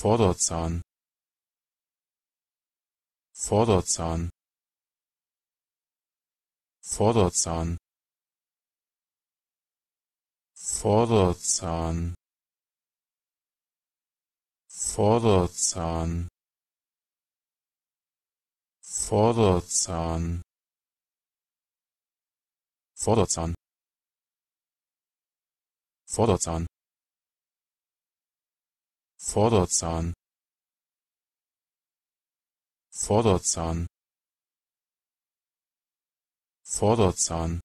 Vorderzahn. Vorderzahn. Vorderzahn. Vorderzahn. Vorderzahn. Vorderzahn. Vorderzahn. Vorderzahn Vorderzahn. Vorderzahn. Vorderzahn